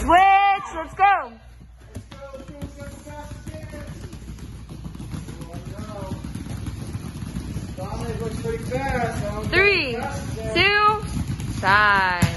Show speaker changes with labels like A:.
A: Switch, let's go. Three, two, time.